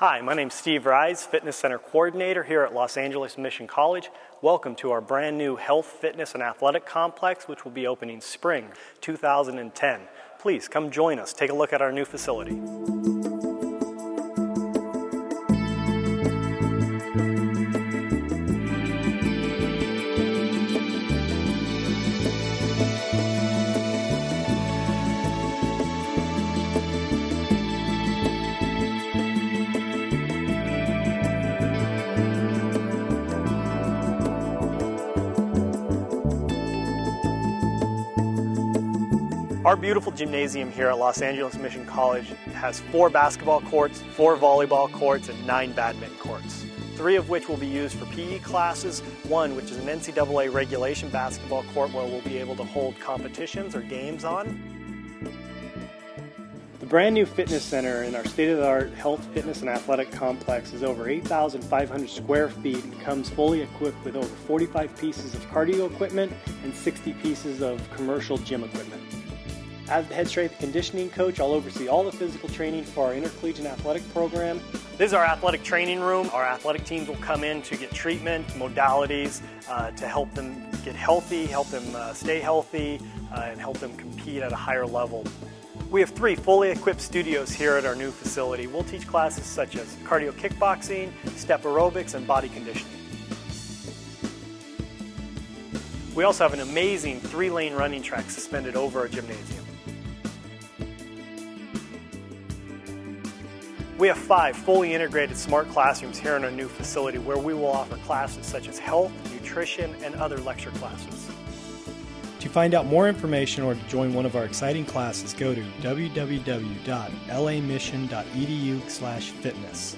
Hi, my name's Steve Rise, Fitness Center Coordinator here at Los Angeles Mission College. Welcome to our brand new Health, Fitness, and Athletic Complex, which will be opening spring 2010. Please come join us. Take a look at our new facility. Our beautiful gymnasium here at Los Angeles Mission College has four basketball courts, four volleyball courts, and nine badminton courts. Three of which will be used for PE classes, one which is an NCAA regulation basketball court where we'll be able to hold competitions or games on. The brand new fitness center in our state-of-the-art health, fitness, and athletic complex is over 8,500 square feet and comes fully equipped with over 45 pieces of cardio equipment and 60 pieces of commercial gym equipment. As the head strength conditioning coach, I'll oversee all the physical training for our intercollegiate athletic program. This is our athletic training room. Our athletic teams will come in to get treatment, modalities, uh, to help them get healthy, help them uh, stay healthy, uh, and help them compete at a higher level. We have three fully equipped studios here at our new facility. We'll teach classes such as cardio kickboxing, step aerobics, and body conditioning. We also have an amazing three-lane running track suspended over our gymnasium. We have five fully integrated smart classrooms here in our new facility where we will offer classes such as health, nutrition, and other lecture classes. To find out more information or to join one of our exciting classes, go to www.lamission.edu/fitness.